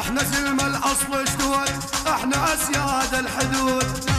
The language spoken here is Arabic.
إحنا زلم الأصل جدود إحنا اسياد الحدود.